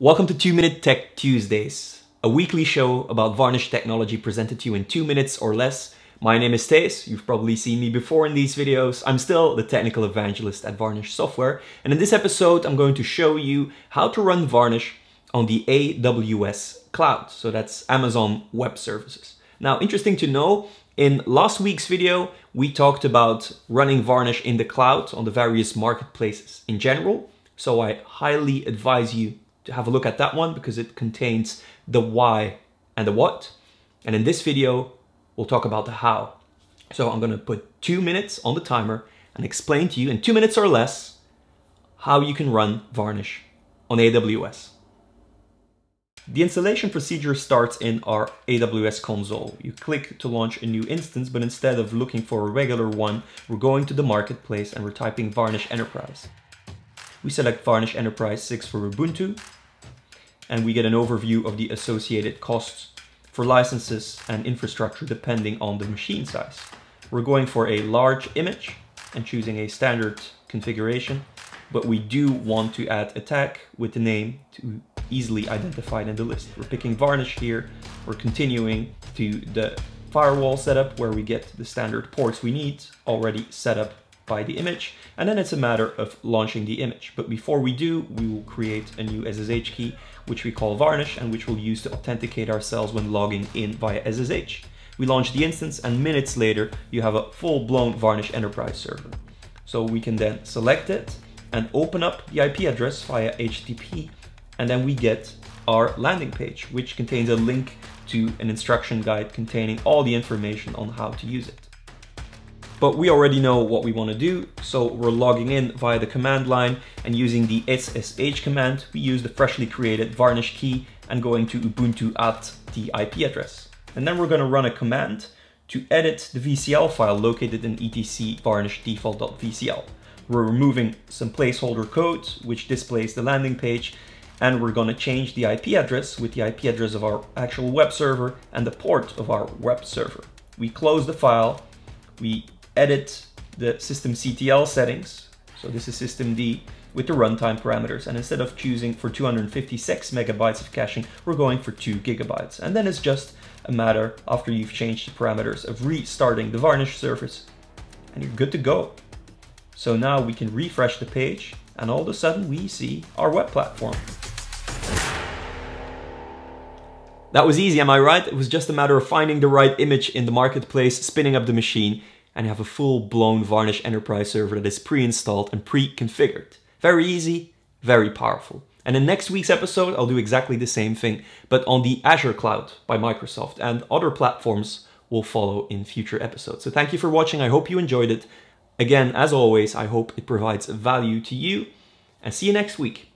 Welcome to 2 Minute Tech Tuesdays, a weekly show about varnish technology presented to you in 2 minutes or less. My name is Thijs, you've probably seen me before in these videos. I'm still the technical evangelist at Varnish Software, and in this episode I'm going to show you how to run Varnish on the AWS cloud, so that's Amazon Web Services. Now, interesting to know, in last week's video, we talked about running Varnish in the cloud on the various marketplaces in general, so I highly advise you have a look at that one because it contains the why and the what. And in this video, we'll talk about the how. So I'm gonna put two minutes on the timer and explain to you in two minutes or less how you can run Varnish on AWS. The installation procedure starts in our AWS console. You click to launch a new instance, but instead of looking for a regular one, we're going to the marketplace and we're typing Varnish Enterprise. We select Varnish Enterprise 6 for Ubuntu, and we get an overview of the associated costs for licenses and infrastructure depending on the machine size. We're going for a large image and choosing a standard configuration, but we do want to add a tag with the name to easily identify it in the list. We're picking Varnish here, we're continuing to the firewall setup where we get the standard ports we need already set up by the image, and then it's a matter of launching the image. But before we do, we will create a new SSH key, which we call Varnish, and which we'll use to authenticate ourselves when logging in via SSH. We launch the instance, and minutes later, you have a full-blown Varnish Enterprise server. So we can then select it and open up the IP address via HTTP, and then we get our landing page, which contains a link to an instruction guide containing all the information on how to use it. But we already know what we want to do, so we're logging in via the command line and using the SSH command, we use the freshly created varnish key and going to Ubuntu at the IP address. And then we're going to run a command to edit the VCL file located in etc varnish default.vcl. We're removing some placeholder code which displays the landing page and we're going to change the IP address with the IP address of our actual web server and the port of our web server. We close the file, we edit the systemctl settings. So this is systemd with the runtime parameters. And instead of choosing for 256 megabytes of caching, we're going for two gigabytes. And then it's just a matter after you've changed the parameters of restarting the varnish service and you're good to go. So now we can refresh the page and all of a sudden we see our web platform. That was easy, am I right? It was just a matter of finding the right image in the marketplace, spinning up the machine, and you have a full-blown Varnish Enterprise server that is pre-installed and pre-configured. Very easy, very powerful. And in next week's episode, I'll do exactly the same thing, but on the Azure Cloud by Microsoft, and other platforms will follow in future episodes. So thank you for watching. I hope you enjoyed it. Again, as always, I hope it provides value to you, and see you next week.